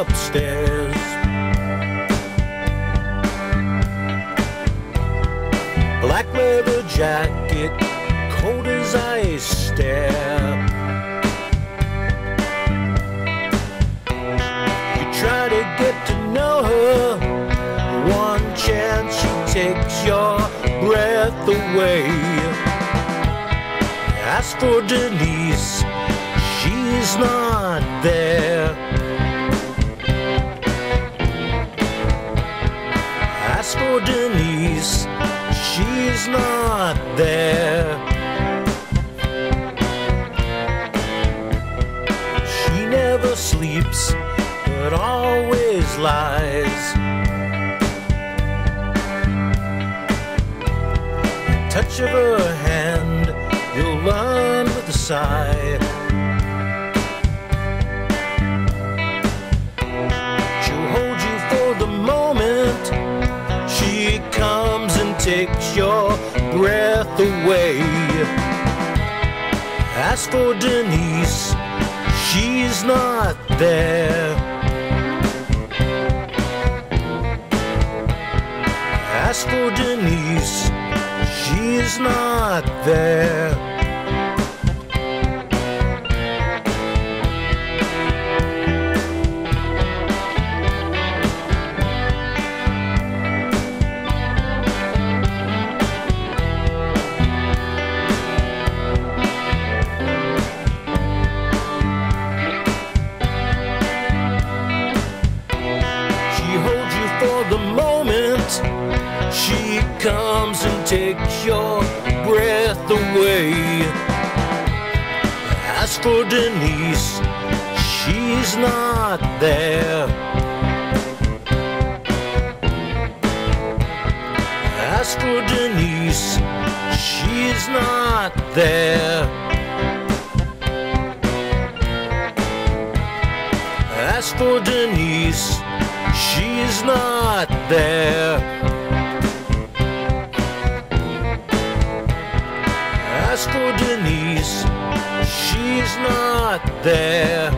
upstairs. Black leather jacket, cold as ice stare. You try to get to know her. One chance she takes your breath away. As for Denise, she's not there. For Denise, she's not there. She never sleeps, but always lies. Touch of her hand, you'll learn with a sigh. As for Denise, she's not there. As for Denise, she's not there. For the moment. She comes and takes your breath away. As for Denise, she's not there. As for Denise, she's not there. As for Denise, she's not there. As for Denise, she's not there.